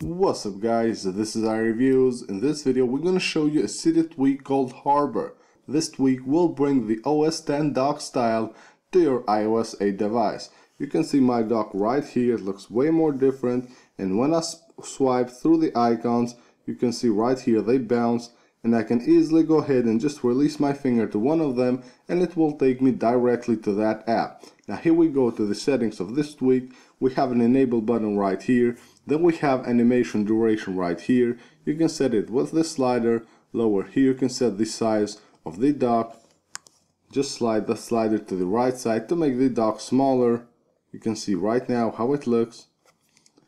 What's up guys, this is iReviews. In this video we're gonna show you a Cydia tweak called Harbor. This tweak will bring the OS X dock style to your iOS 8 device. You can see my dock right here, it looks way more different and when I swipe through the icons you can see right here they bounce and I can easily go ahead and just release my finger to one of them and it will take me directly to that app. Now here we go to the settings of this tweak. We have an enable button right here. Then we have animation duration right here. You can set it with the slider. Lower here you can set the size of the dock. Just slide the slider to the right side to make the dock smaller. You can see right now how it looks.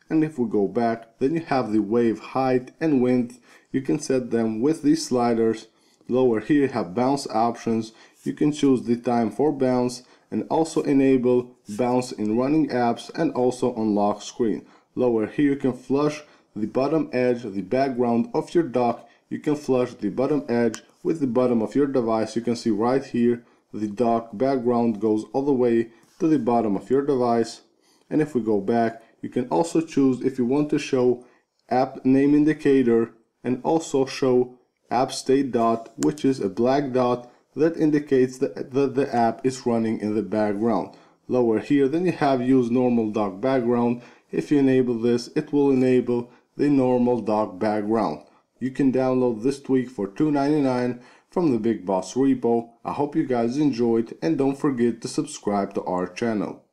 And if we go back, then you have the wave height and width. You can set them with these sliders. Lower here you have bounce options. You can choose the time for bounce and also enable bounce in running apps and also on lock screen. Lower here you can flush the bottom edge, the background of your dock. You can flush the bottom edge with the bottom of your device. You can see right here the dock background goes all the way to the bottom of your device. And if we go back, you can also choose if you want to show app name indicator and also show app state dot, which is a black dot that indicates that, the app is running in the background. Lower here then you have use normal dock background. If you enable this it will enable the normal dock background. You can download this tweak for $2.99 from the Big Boss repo. I hope you guys enjoyed and don't forget to subscribe to our channel.